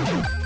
you